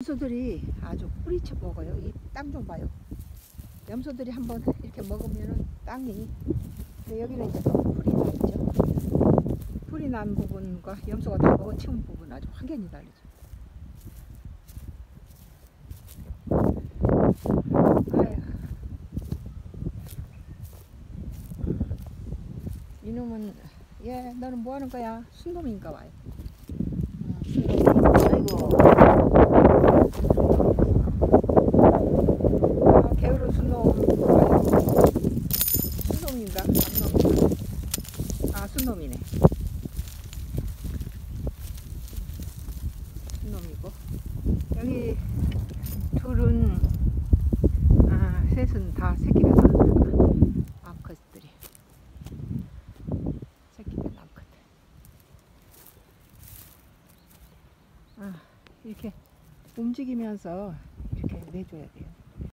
염소들이 아주 뿌리쳐 먹어요. 이 땅 좀 봐요. 염소들이 한번 이렇게 먹으면은 땅이 여기는 이제 또 풀이 나 있죠. 풀이 난 부분과 염소가 다 먹어치운 부분 아주 확연히 다르죠. 이놈은 얘 너는 뭐 하는 거야? 순놈인가 봐요. 어, 순놈이. 아이고. 아, 게으른 순놈. 아이고. 순놈인가? 암놈인가? 아, 순 놈이네. 순놈이고. 여기 둘은, 아, 셋은 다 새끼면서 암컷들이. 새끼들 암컷. 아, 이렇게 움직이면서 이렇게 내줘야 돼요.